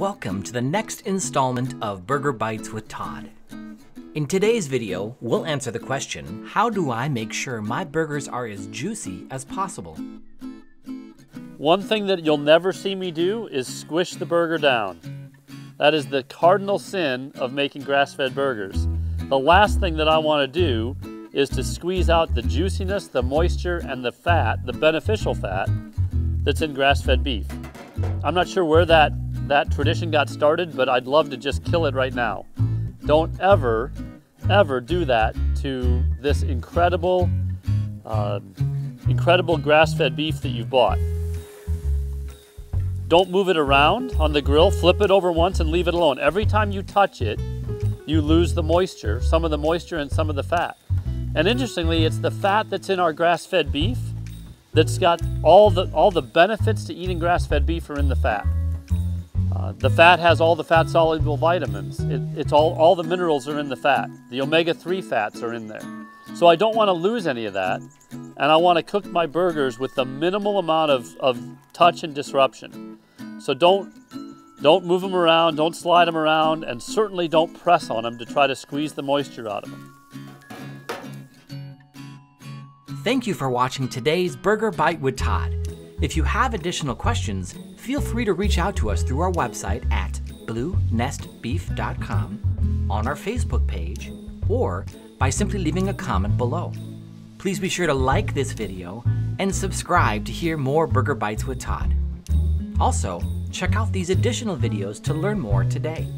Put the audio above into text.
welcome to the next installment of Burger Bites with Todd. In today's video, we'll answer the question, how do I make sure my burgers are as juicy as possible? One thing that you'll never see me do is squish the burger down. That is the cardinal sin of making grass-fed burgers. The last thing that I want to do is to squeeze out the juiciness, the moisture, and the fat, the beneficial fat, that's in grass-fed beef. I'm not sure where that, that tradition got started, but I'd love to just kill it right now. Don't ever, ever do that to this incredible, uh, incredible grass-fed beef that you've bought. Don't move it around on the grill. Flip it over once and leave it alone. Every time you touch it, you lose the moisture, some of the moisture and some of the fat. And interestingly, it's the fat that's in our grass-fed beef that's got all the, all the benefits to eating grass-fed beef are in the fat. Uh, the fat has all the fat soluble vitamins. It, it's all, all the minerals are in the fat. The omega-3 fats are in there. So I don't want to lose any of that. And I want to cook my burgers with the minimal amount of, of touch and disruption. So don't, don't move them around, don't slide them around, and certainly don't press on them to try to squeeze the moisture out of them. Thank you for watching today's Burger Bite with Todd. If you have additional questions, feel free to reach out to us through our website at bluenestbeef.com, on our Facebook page, or by simply leaving a comment below. Please be sure to like this video and subscribe to hear more Burger Bites with Todd. Also, check out these additional videos to learn more today.